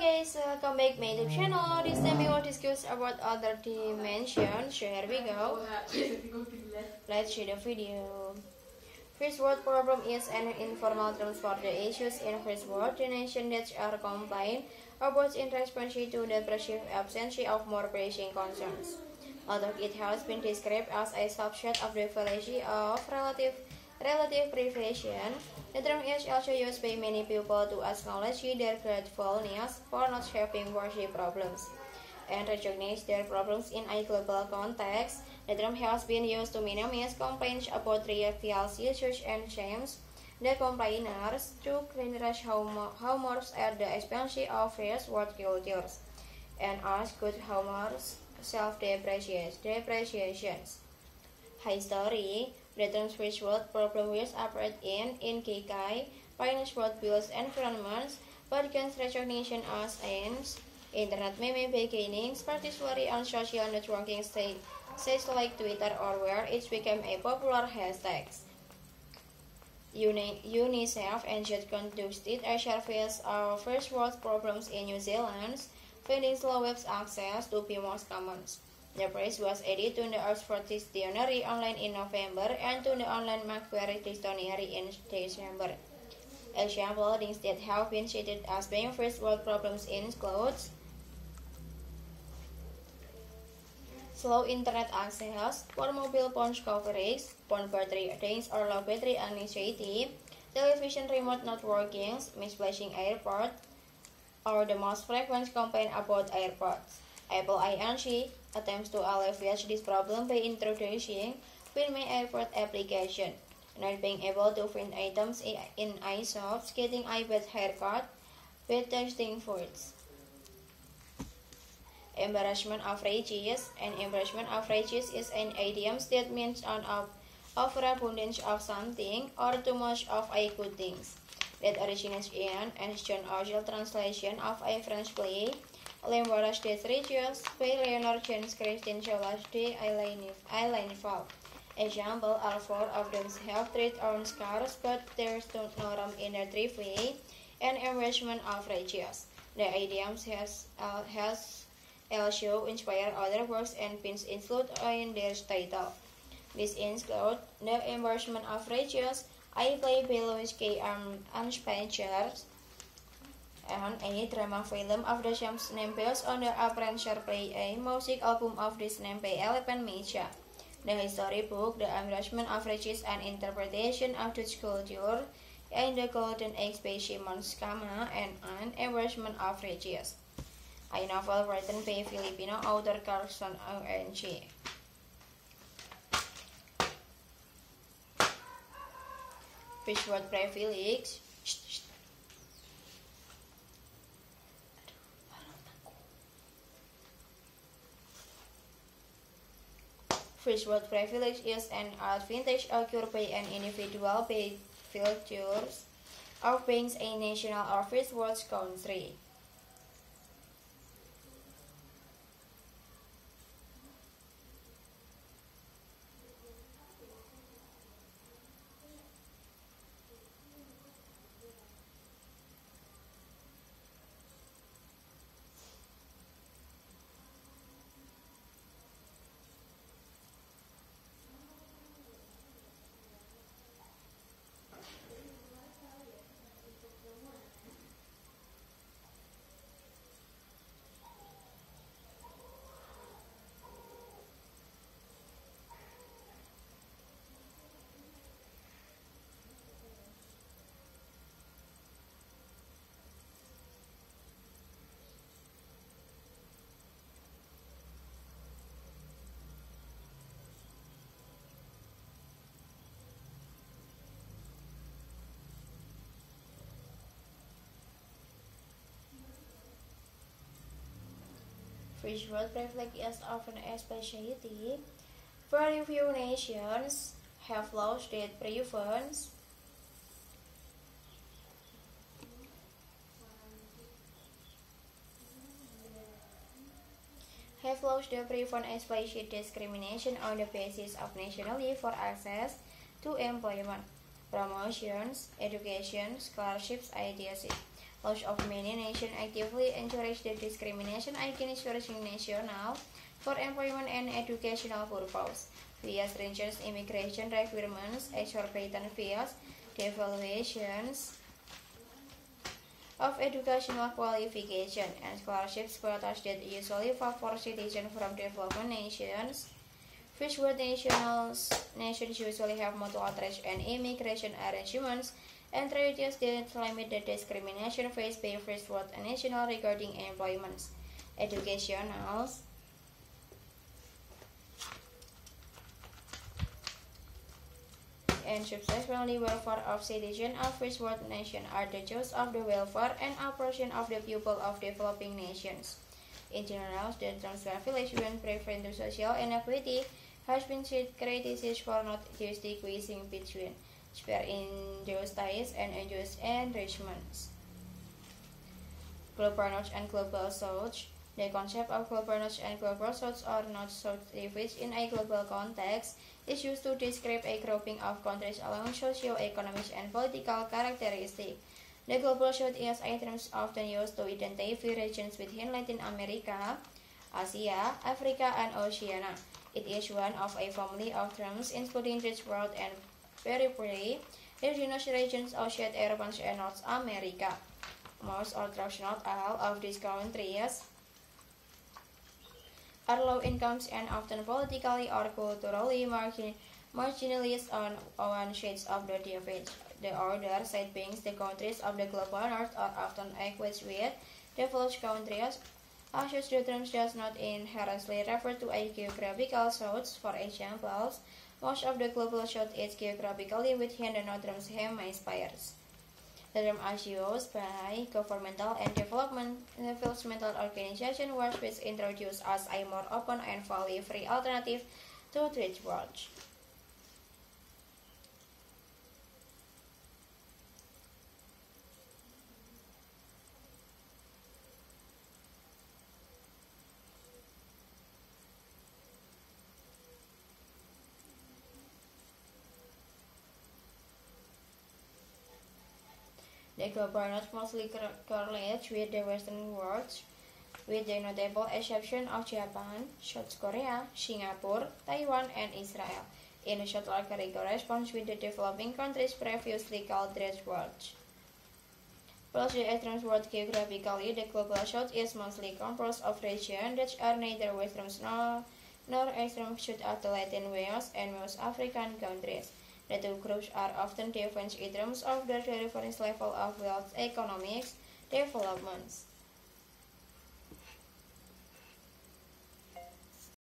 guys, uh, welcome back my YouTube channel. This time we will discuss about other dimensions. So here we go. Let's see the video. First world problem is an informal term for the issues in first world nation that are complained about in response to the perceived absence of more pressing concerns. Although it has been described as a subset of the fallacy of relative relative privation, the term is also used by many people to acknowledge their gratefulness for not having worthy problems and recognize their problems in a global context. The term has been used to minimize complaints about trivial issues and shames the complainers to criticize humors at the expense of first world cultures and ask good humors self-depreciations. History, the first world which operate in in Kikai, finance world builds environments, but gains recognition as ends. Internet meme beginnings, particularly on social networking sites like Twitter or where it became a popular hashtag. UNICEF and JET conducted a survey of first world problems in New Zealand, finding slow web access to be most common. The prize was added to the Oxford Dictionary Online in November and to the Online Macquarie Dictionary in December. Example things that have been cited as being first world problems in include slow internet access, poor mobile phone coverage, phone battery drains or low battery anxiety, television remote not working, misplacing airport, or the most frequent complaint about AirPods. Apple Inc. attempts to alleviate this problem by introducing Find My AirPods application. Not being able to find items in iShops, getting a bad haircut, bad tasting foods. Embarrassment of riches. An embarrassment of riches is an idiom that means an overabundance of something or too much of a good thing. That originates in an John Ozell translation of a French play L'embarras des riches by Leonard James Christine Solas de Fall. Example, all four of them have three own scars, but there's no norm in the trivia and embarrassment of riches. The idiom has, uh, has also inspired other works and pins include in their title. This include The Embarrassment of Riches, I Play Below K. Um, Unspecial, and a drama film of the same name based on the Anspacher play a music album of this name by Elephant Micah. The history book, The Embarrassment of Riches and Interpretation of the Culture, and The Golden Age by Simon Schama, and An Embarrassment of Riches. A novel written by Filipino author Charlson O.N.G. Fishword Privilege First-world privilege is an advantage occurred by an individual by virtues of being a national or first-world country. Visual privilege is often a specialty. Very few nations have laws that prevent have laws that prevent explicit discrimination on the basis of nationality for access to employment, promotions, education, scholarships, ideas. Laws of many nations actively encourage the discrimination against foreign nationals for employment and educational purposes via stringent immigration requirements, exorbitant fees, devaluations of educational qualification, and scholarships quotas that usually favor citizens from developing nations. First world nationals, nations usually have mutual trade and immigration arrangements and treaties that limit the discrimination faced by first world nationals regarding employment, educationals, and subsequently welfare of citizens of first world nations are the judges of the welfare and oppression of the people of developing nations. In general, the transfiguration preference to social inequity has been criticized for not distinguishing between spare injustice and unjust enrichments. Global North and Global South the concept of global north and global south or north south divides in a global context is used to describe a grouping of countries along socio-economic and political characteristics. The global south is a term often used to identify regions within Latin America, Asia, Africa, and Oceania. It is one of a family of terms including rich world and periphery, regional regions outside Europe and North America. Most or not all of these countries are low incomes and often politically or culturally margin marginalized on one shades of the divide. The other side being the countries of the global north are often equated with developed countries. As the term does not inherently refer to a geographical south. For example, most of the global south is geographically within the northern hemispheres. The term is used by governmental and development developmental was first introduced as a more open and fully free alternative to trade watch. The governors mostly correlate with the Western world, with the notable exception of Japan, South Korea, Singapore, Taiwan, and Israel. In a short category corresponds with the developing countries previously called Third World. Plus the Eastern world geographically, the global south is mostly composed of regions that are neither Western nor, nor Eastern south of the Latin West and most African countries. Two groups are often different in terms of their reference level of wealth economics developments.